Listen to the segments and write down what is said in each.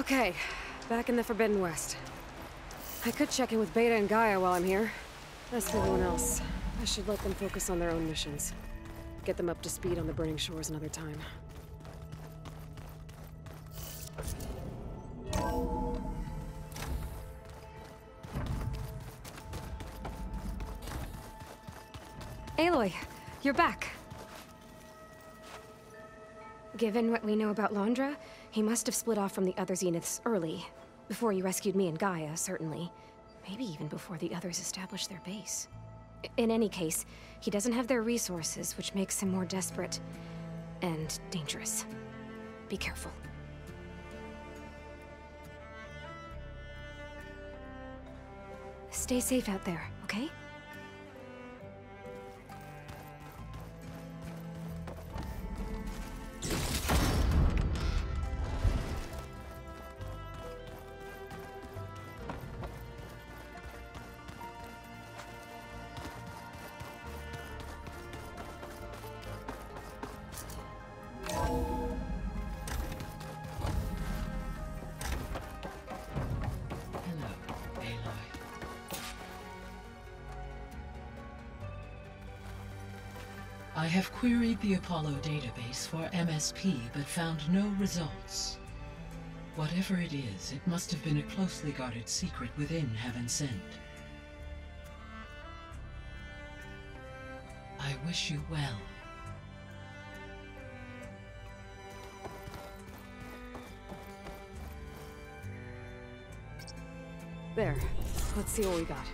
Okay, back in the Forbidden West. I could check in with Beta and Gaia while I'm here. As for everyone else, I should let them focus on their own missions. Get them up to speed on the Burning Shores another time. Aloy, you're back. Given what we know about Londra, he must have split off from the other Zeniths early. Before you rescued me and Gaia, certainly. Maybe even before the others established their base. In any case, he doesn't have their resources, which makes him more desperate and dangerous. Be careful. Stay safe out there, okay? The Apollo database for MSP, but found no results. Whatever it is, it must have been a closely guarded secret within Heaven Sent. I wish you well. There. Let's see what we got.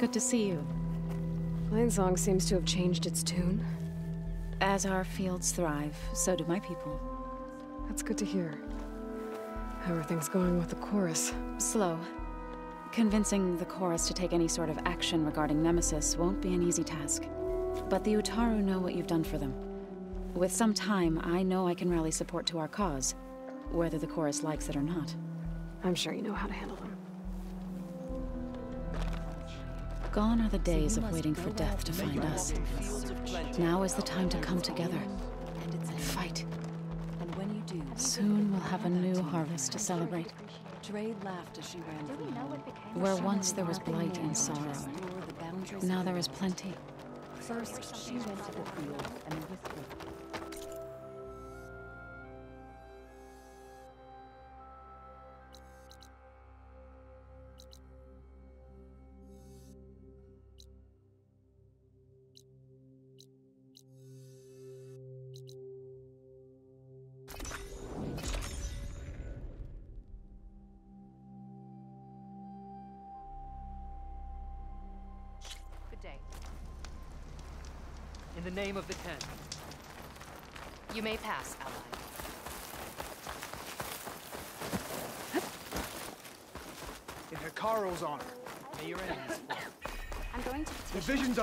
Good to see you. Song seems to have changed its tune. As our fields thrive, so do my people. That's good to hear. How are things going with the chorus? Slow. Convincing the chorus to take any sort of action regarding Nemesis won't be an easy task. But the Utaru know what you've done for them. With some time, I know I can rally support to our cause, whether the chorus likes it or not. I'm sure you know how to handle them. Gone are the days of waiting for death to find us. Now is the time to come together and fight. And when you do, Soon we'll have a new harvest to celebrate. Trade laughed as she ran from home. Where once there was blight and sorrow, Explore the boundaries now there is plenty. First, she went to the field and whispered.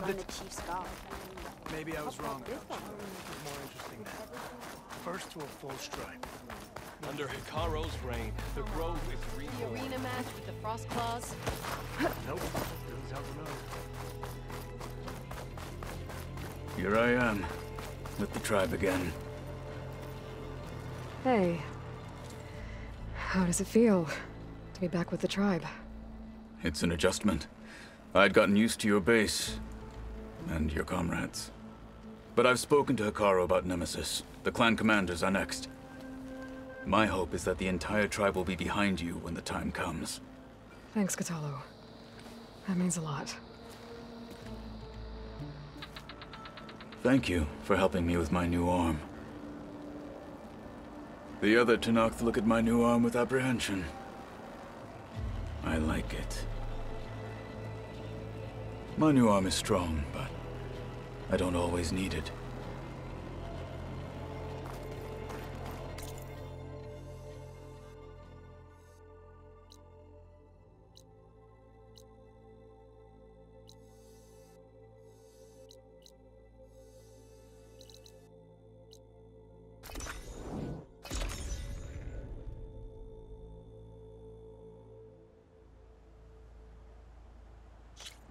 The petition visions to of the Chief's guard. Maybe I was wrong about you. It's more interesting now. First to a full strike. Under Hekarro's reign, the Grove is The reborn. arena match with the Frost Claws. Nope. Doesn't sound familiar. Here I am, with the tribe again. Hey. How does it feel to be back with the tribe? It's an adjustment. I'd gotten used to your base, and your comrades. But I've spoken to Hekarro about Nemesis. The clan commanders are next. My hope is that the entire tribe will be behind you when the time comes. Thanks, Kotallo. That means a lot. Thank you for helping me with my new arm. The other Tenakth look at my new arm with apprehension. I like it. My new arm is strong, but I don't always need it.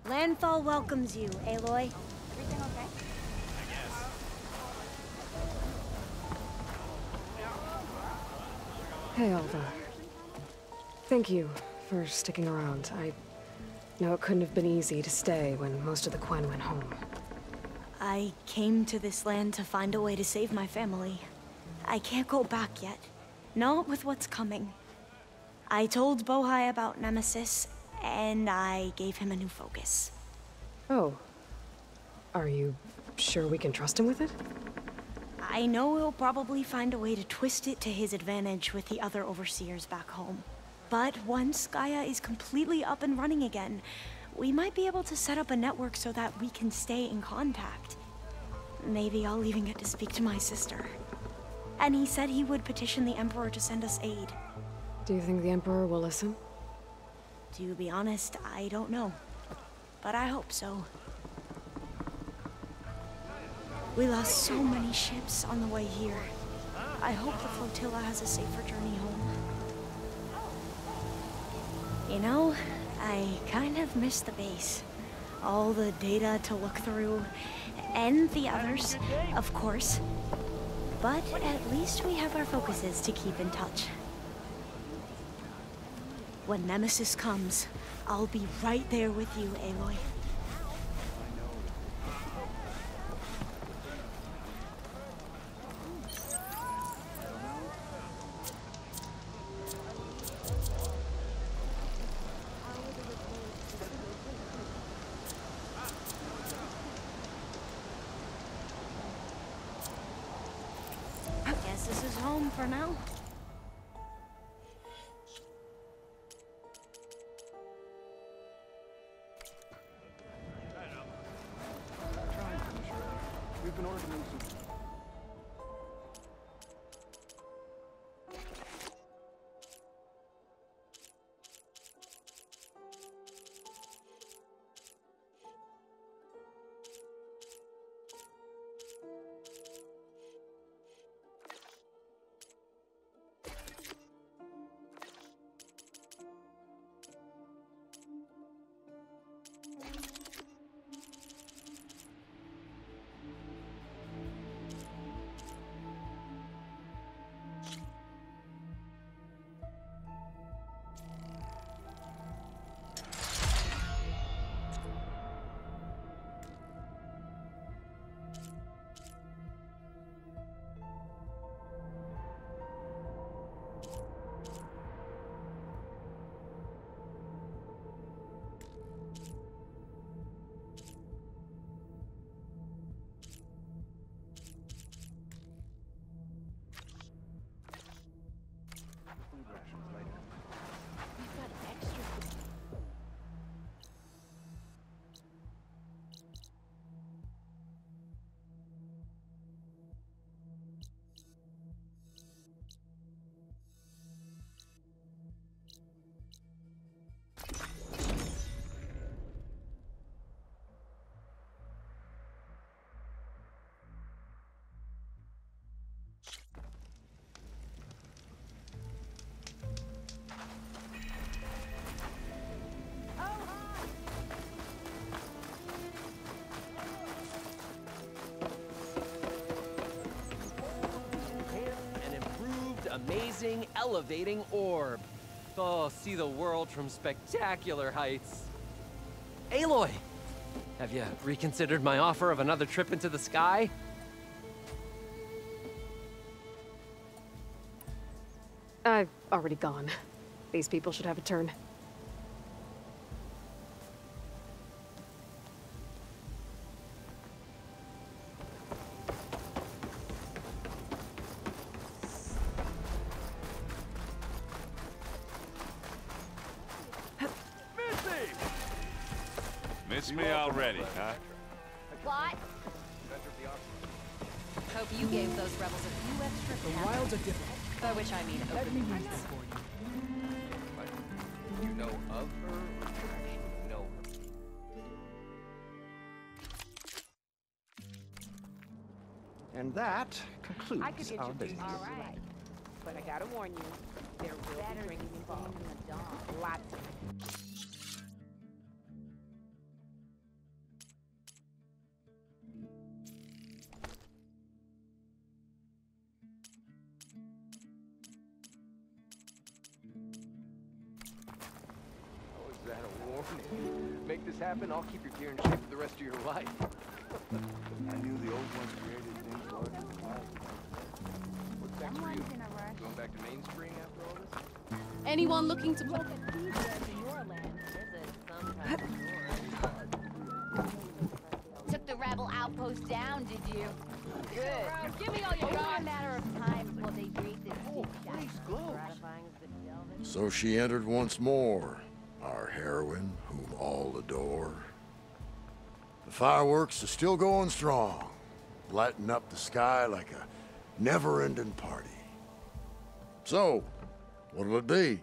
Landfall welcomes you, Aloy. Hey, Alva. Thank you for sticking around. I know it couldn't have been easy to stay when most of the Quen went home. I came to this land to find a way to save my family. I can't go back yet. Not with what's coming. I told Bohai about Nemesis, and I gave him a new focus. Oh. Are you sure we can trust him with it? I know he'll probably find a way to twist it to his advantage with the other overseers back home. But once Gaia is completely up and running again, we might be able to set up a network so that we can stay in contact. Maybe I'll even get to speak to my sister. And he said he would petition the Emperor to send us aid. Do you think the Emperor will listen? To be honest, I don't know. But I hope so. We lost so many ships on the way here. I hope the flotilla has a safer journey home. You know, I kind of miss the base. All the data to look through, and the others, of course. But at least we have our focuses to keep in touch. When Nemesis comes, I'll be right there with you, Aloy. Elevating orb. Oh, see the world from spectacular heights. Aloy! Have you reconsidered my offer of another trip into the sky? I've already gone. These people should have a turn. And that concludes I could our introduce business. you to Light, but I gotta warn you, there will be drinking involved. Lots of it. Anyone looking to play? Took the rebel outpost down, did you? Good. Give me all you Only a matter of time before they break this Oh, big nice shot. gloves. Gratifying as. So she entered once more, our heroine, whom all adore. The fireworks are still going strong, lighting up the sky like a never-ending party. So, what'll it be?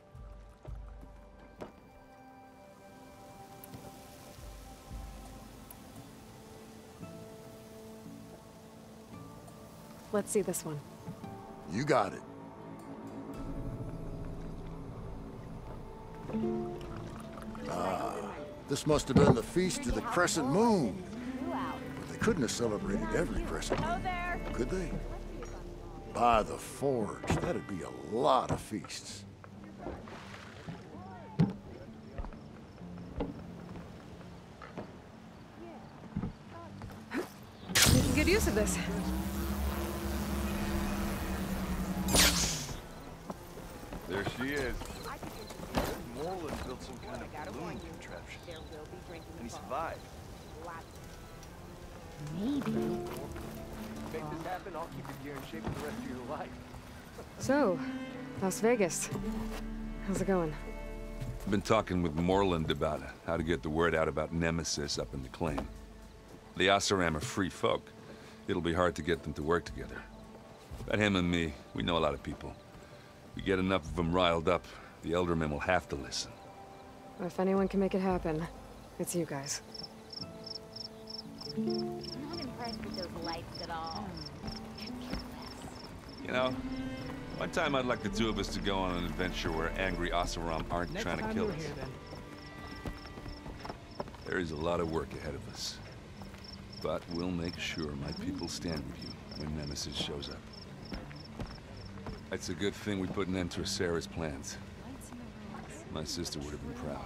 Let's see this one. You got it. Ah, this must have been the Feast of the Crescent Moon. But they couldn't have celebrated every crescent moon, could they? By the Forge, that'd be a lot of feasts. Making good use of this. There she is. Morlund built some kind of balloon contraption. There will be drinking And he survived. Maybe. Make this happen, I'll keep your gear in shape for the rest of your life. So, Las Vegas. How's it going? I've been talking with Morlund about how to get the word out about Nemesis up in the claim. The Oseram are free folk. It'll be hard to get them to work together. But him and me, we know a lot of people. We get enough of them riled up, the Eldermen will have to listen. If anyone can make it happen, it's you guys. Not impressed with those lights at all. Could care less. You know, one time I'd like the two of us to go on an adventure where angry Oseram aren't Next trying to kill us. here. There is a lot of work ahead of us. But we'll make sure my people stand with you when Nemesis shows up. It's a good thing we put an end to Sarah's plans. My sister would have been proud.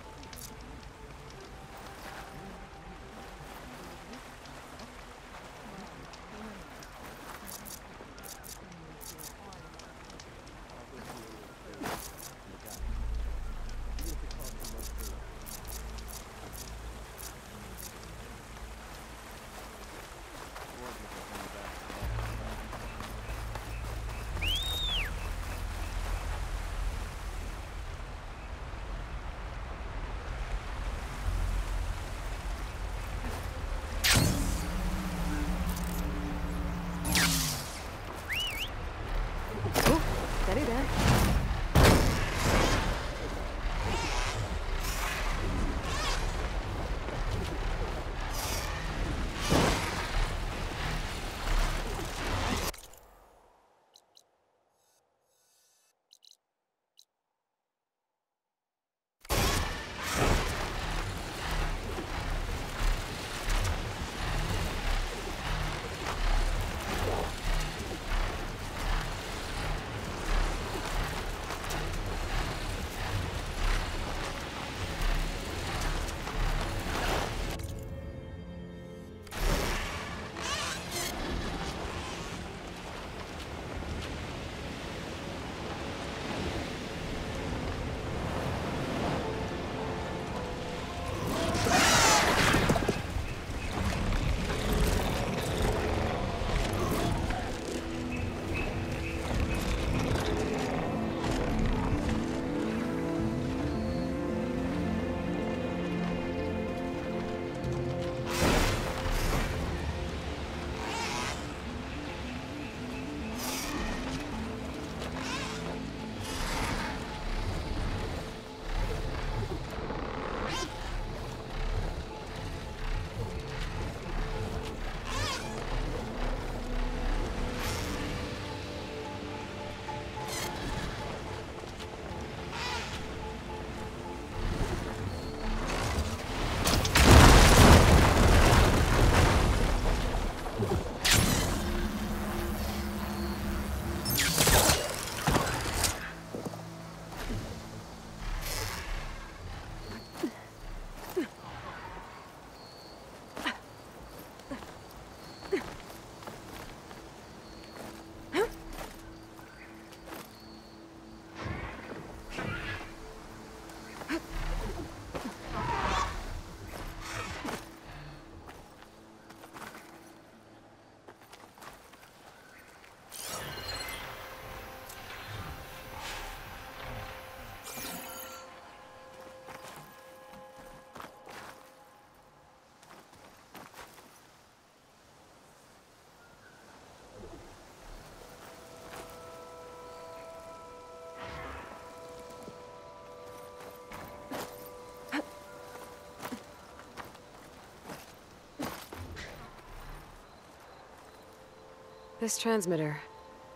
This transmitter.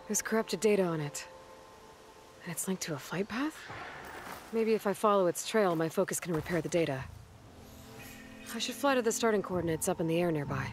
There's corrupted data on it. And it's linked to a flight path? Maybe if I follow its trail, my focus can repair the data. I should fly to the starting coordinates up in the air nearby.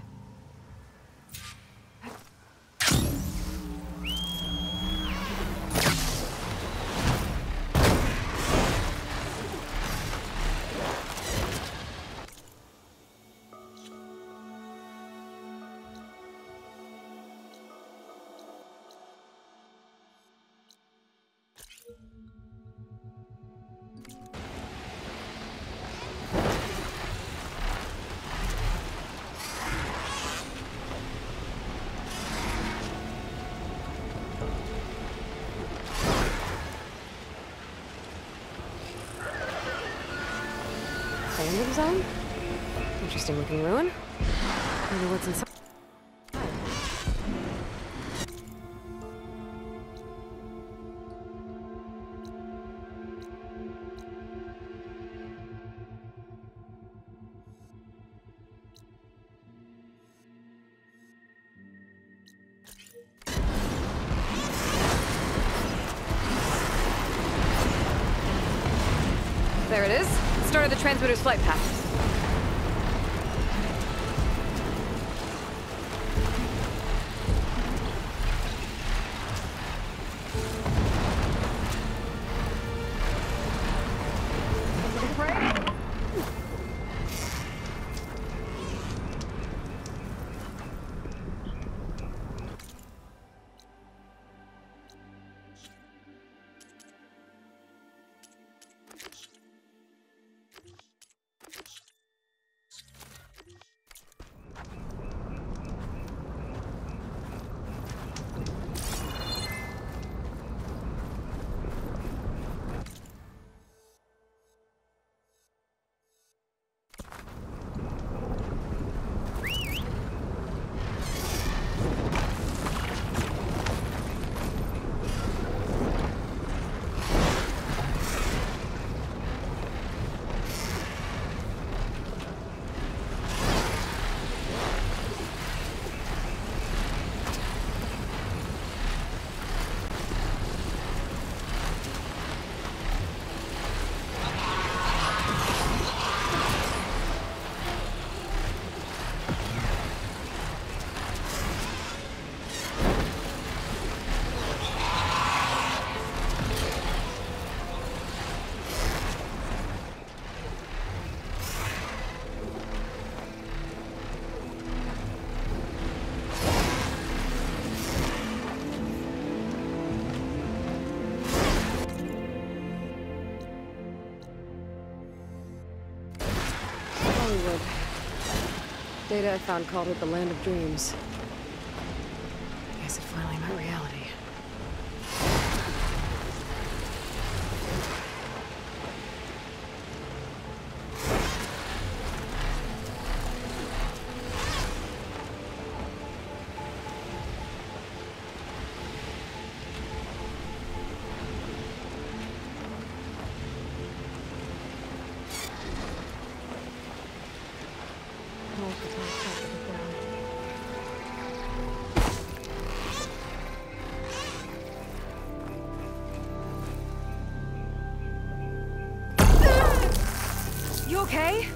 There it is. Start of the transmitter's flight path. Data I found called it the Land of Dreams. Okay?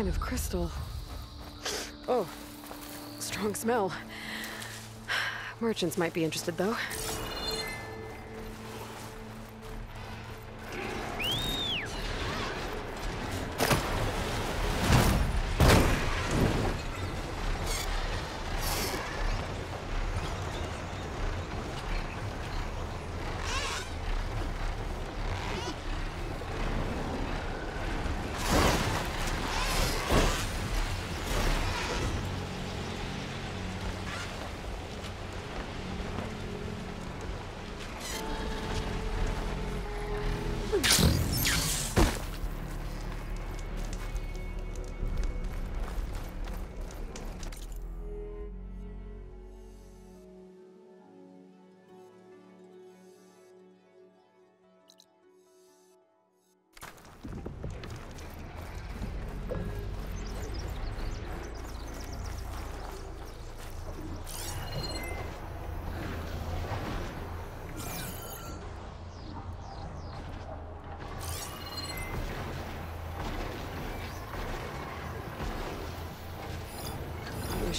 Kind of crystal. Oh, strong smell. Merchants might be interested, though.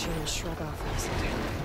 Will shrug off acid.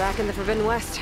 Back in the Forbidden West.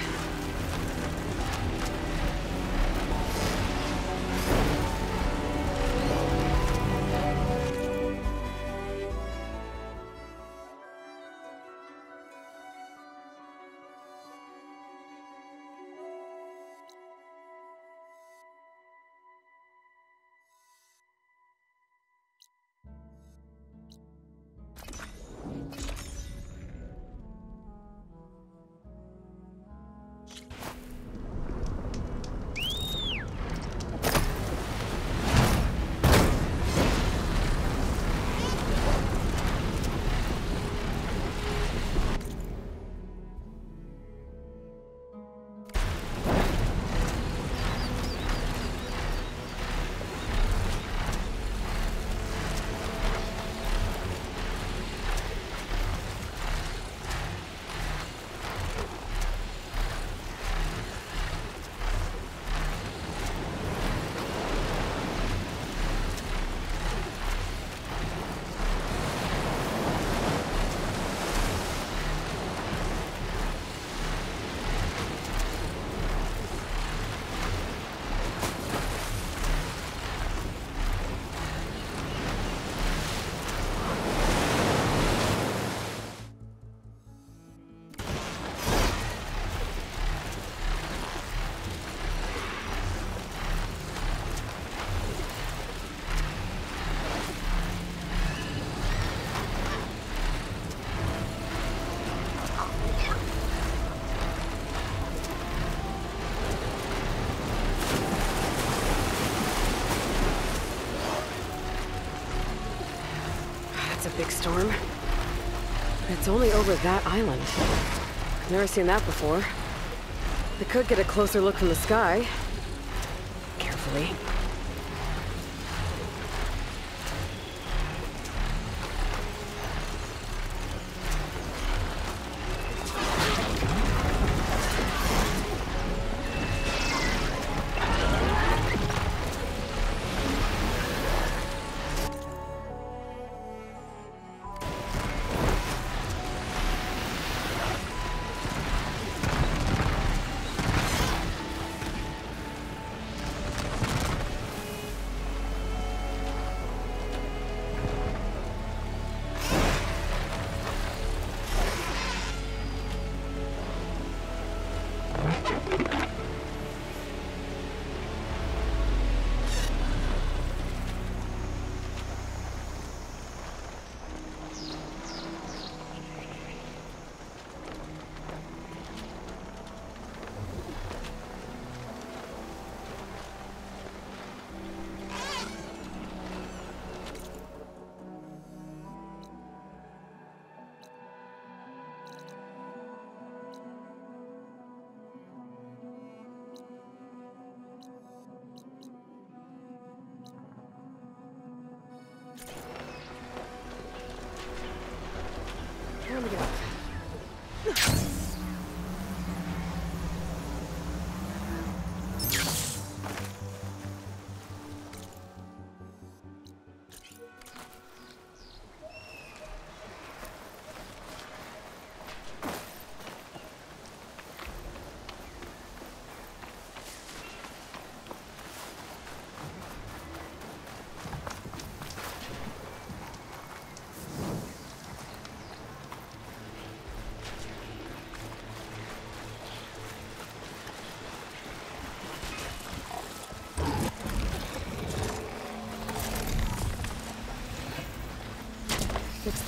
Big storm. It's only over that island. Never seen that before. They could get a closer look from the sky. Carefully.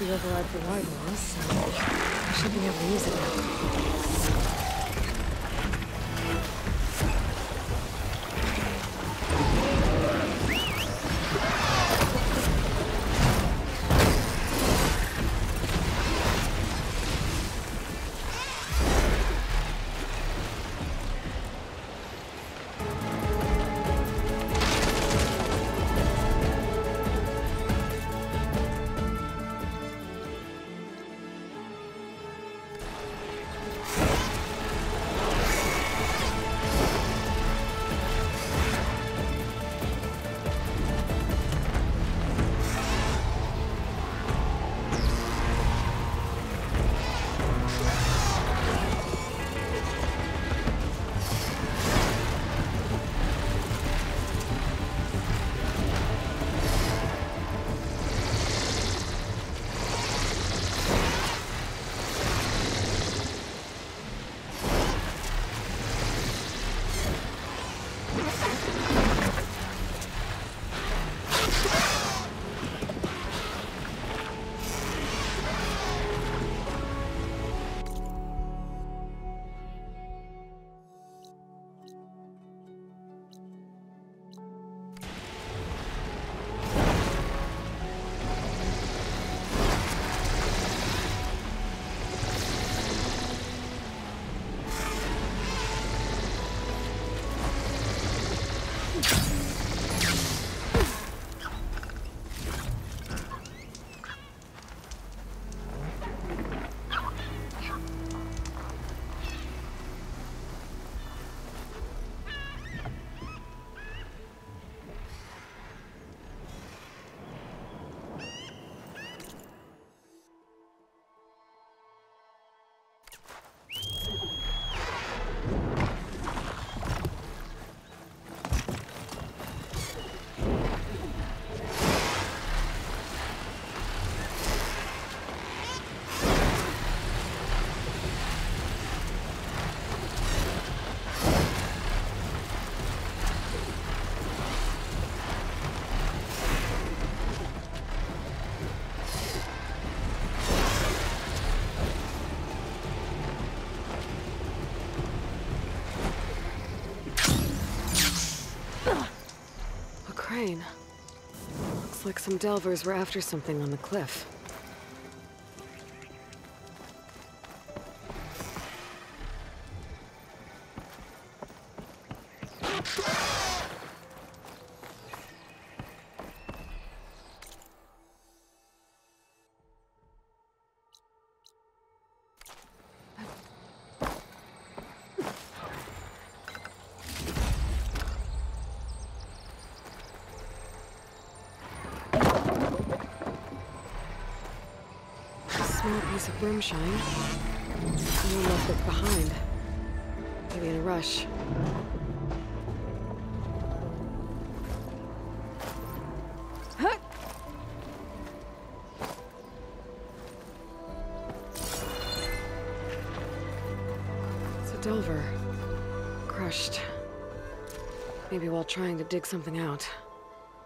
The so I should be able to use it now. Looks like some delvers were after something on the cliff. Brimshine. Left it behind. Maybe in a rush. It's a delver. Crushed. Maybe while trying to dig something out.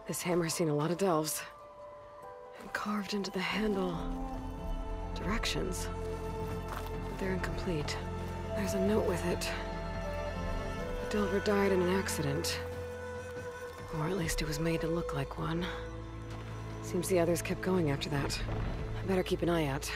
This hammer's seen a lot of delves. And carved into the handle. Directions. They're incomplete. There's a note with it. Delver died in an accident. Or at least it was made to look like one. Seems the others kept going after that. I better keep an eye out.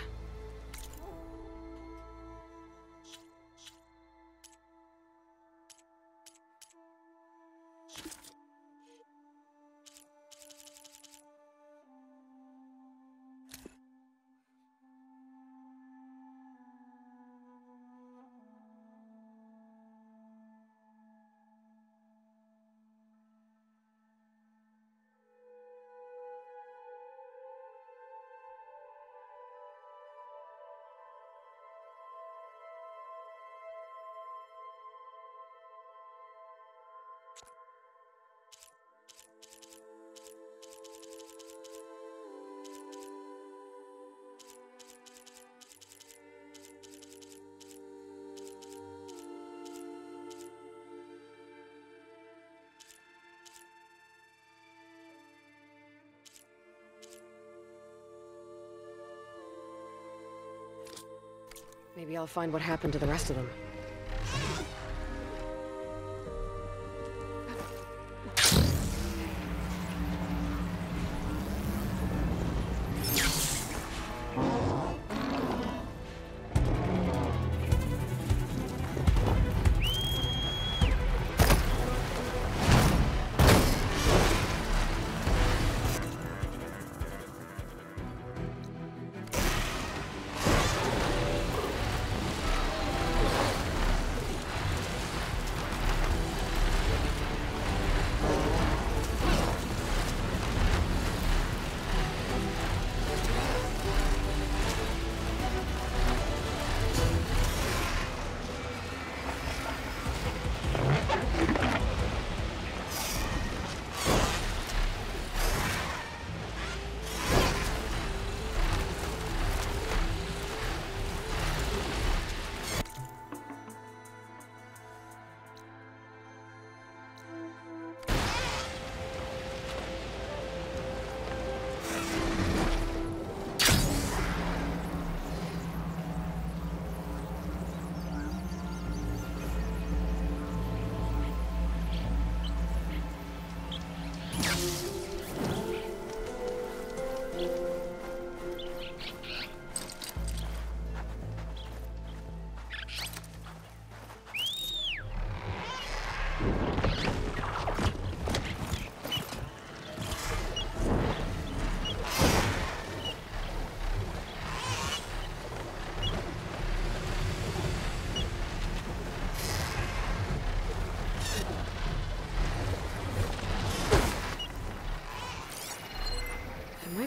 Maybe I'll find what happened to the rest of them.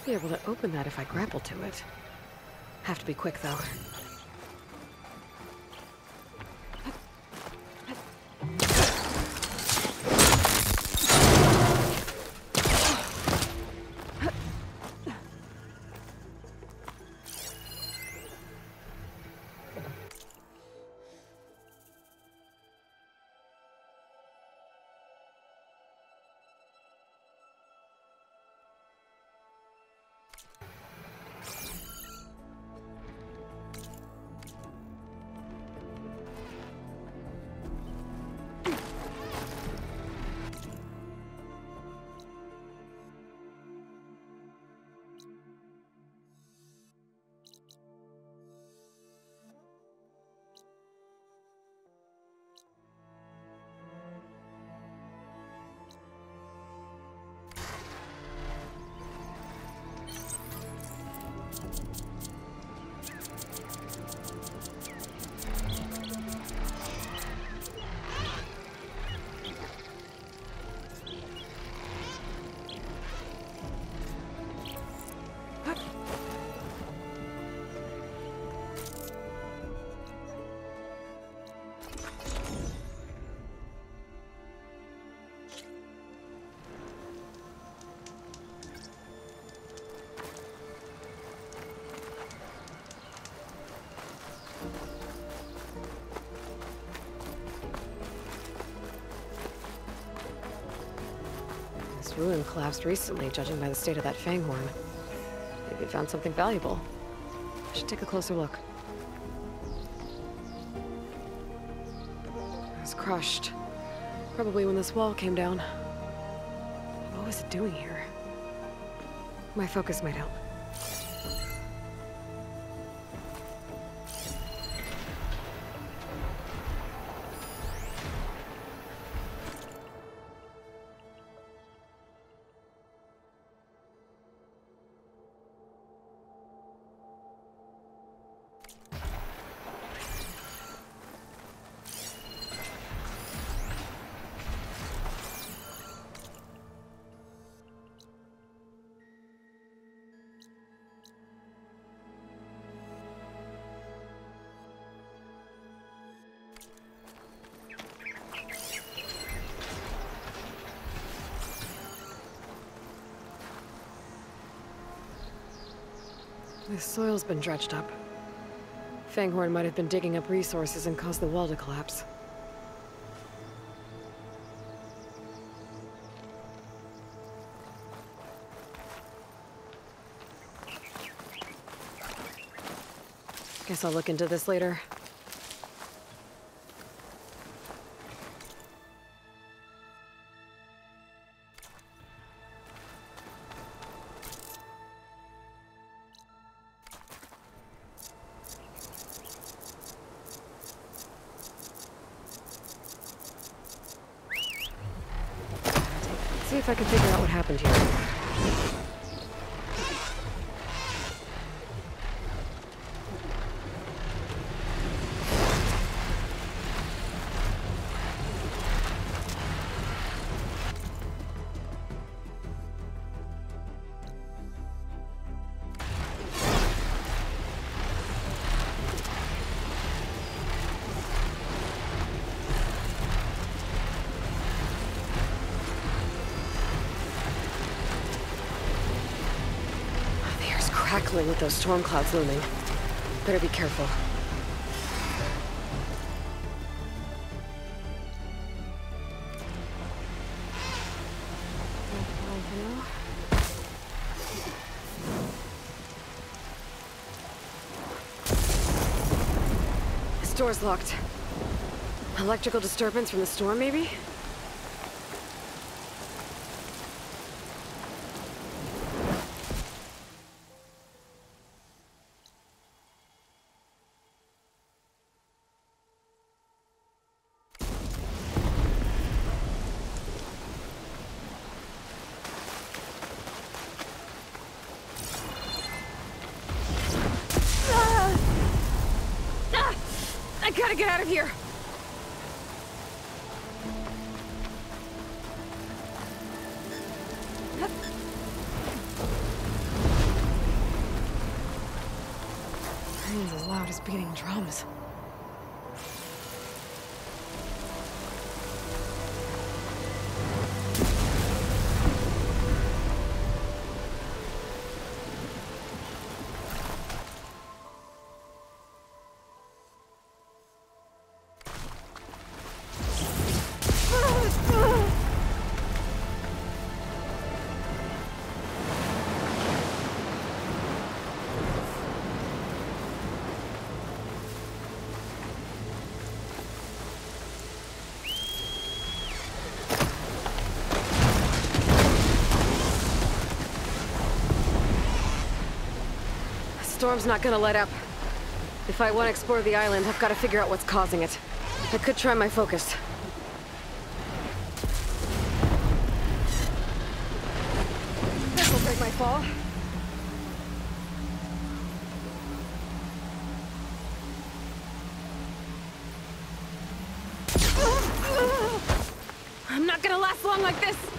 Might be able to open that if I grapple to it. Have to be quick, though. Ruin collapsed recently, judging by the state of that fanghorn. Maybe it found something valuable. I should take a closer look. It was crushed. Probably when this wall came down. What was it doing here? My focus might help. Soil's been dredged up. Fanghorn might have been digging up resources and caused the wall to collapse. Guess I'll look into this later. Crackling with those storm clouds looming. Better be careful. This door's locked. Electrical disturbance from the storm, maybe? Storm's not gonna let up. If I want to explore the island, I've got to figure out what's causing it. I could try my focus. This'll break my fall. I'm not gonna last long like this!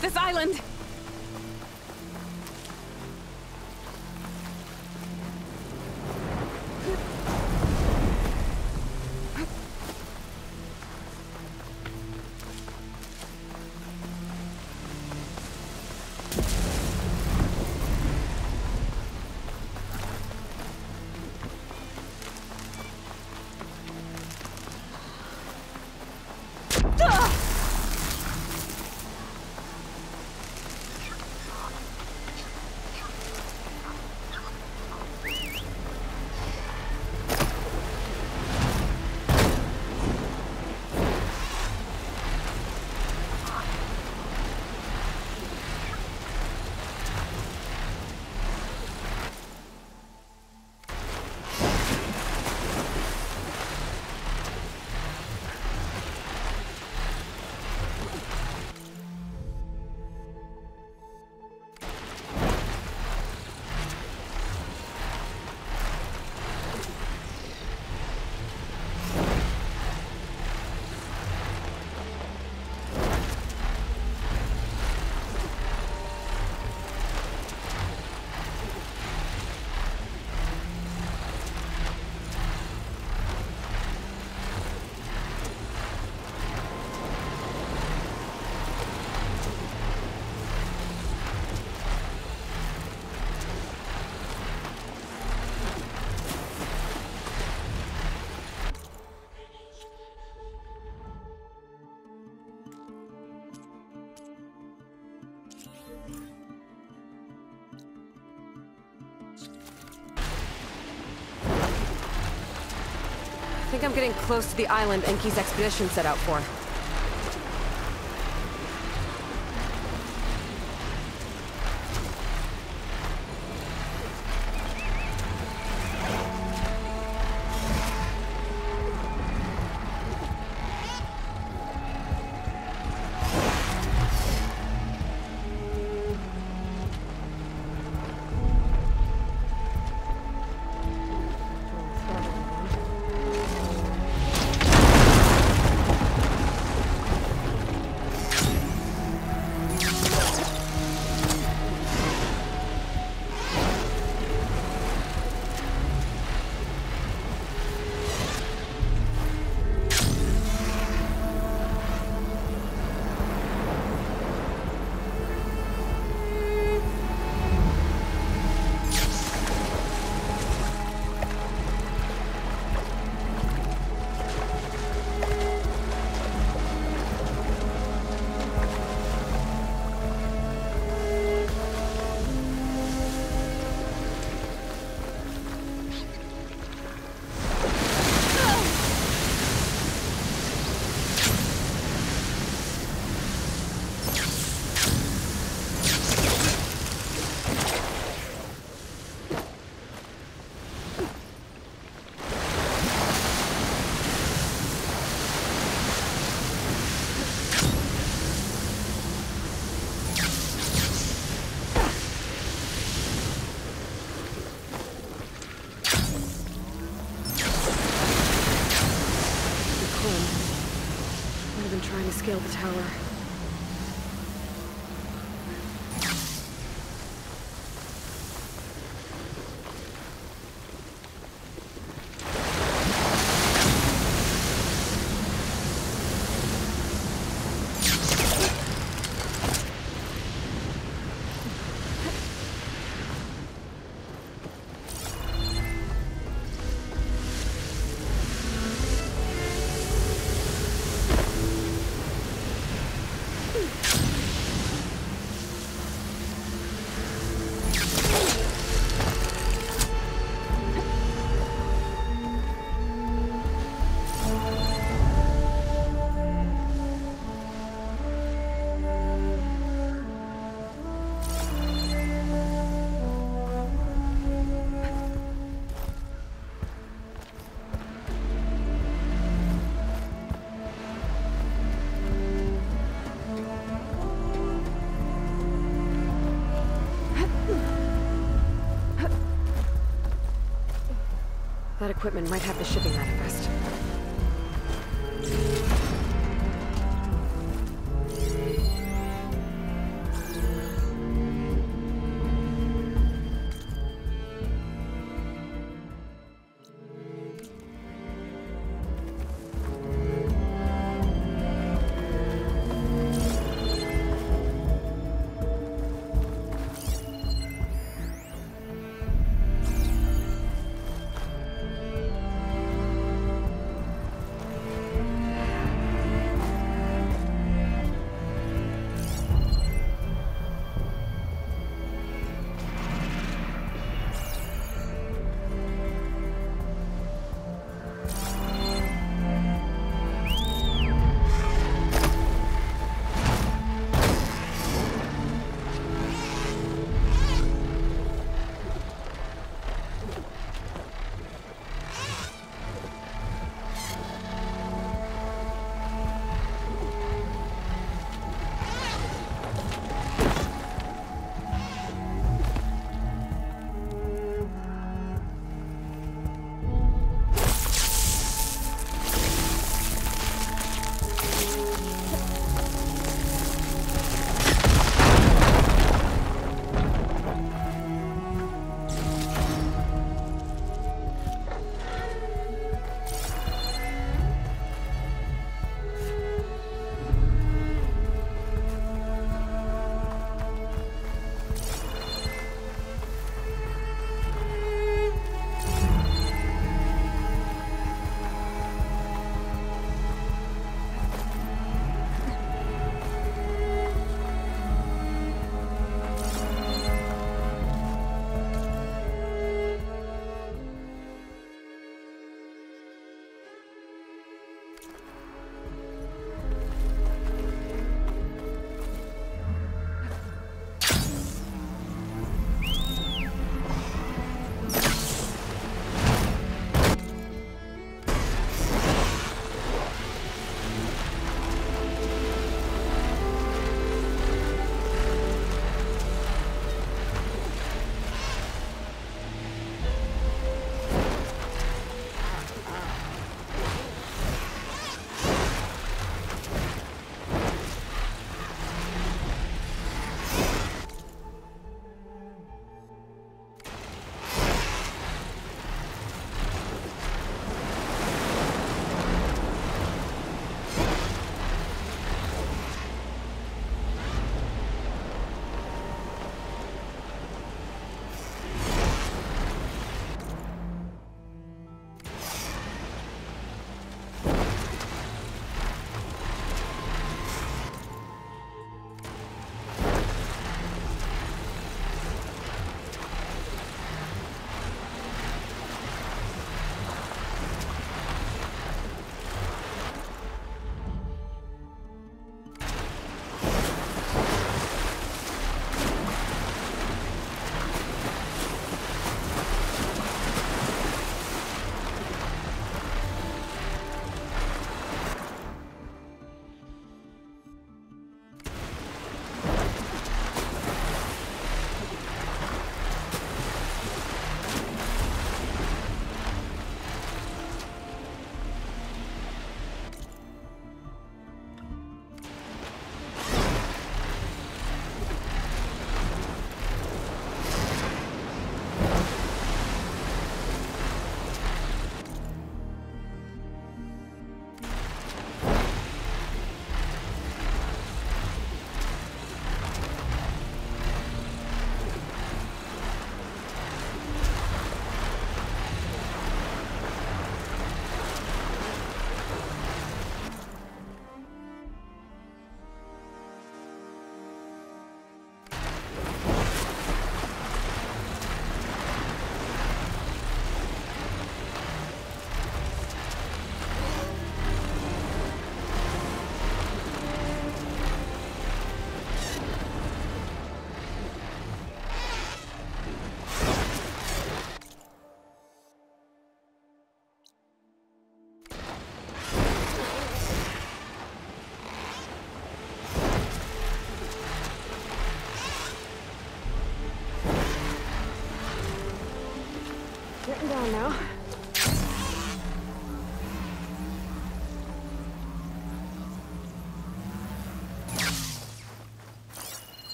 This island! I think I'm getting close to the island Enki's expedition set out for. Tower. Equipment might have the shipping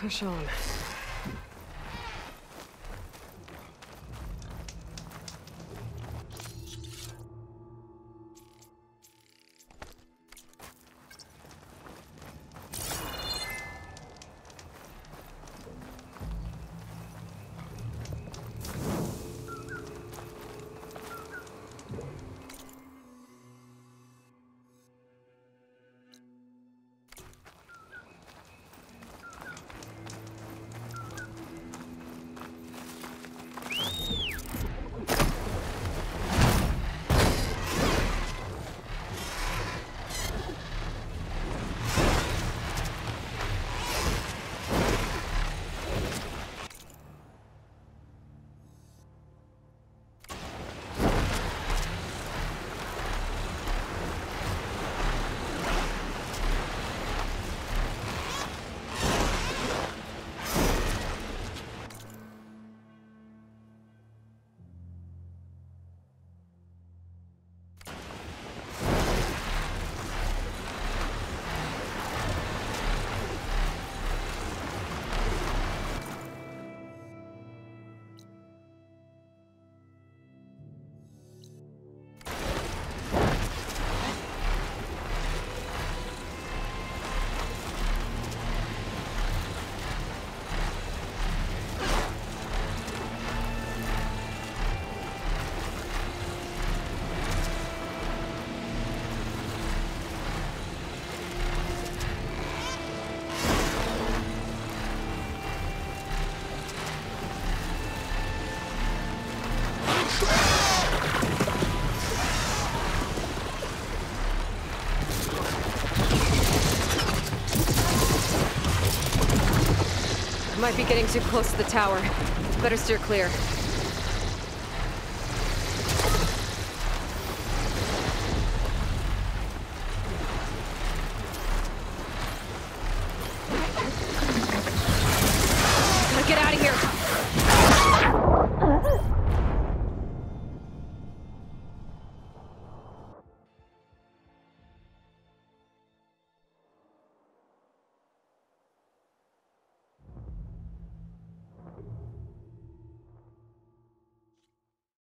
Push on. Might be getting too close to the tower. Better steer clear.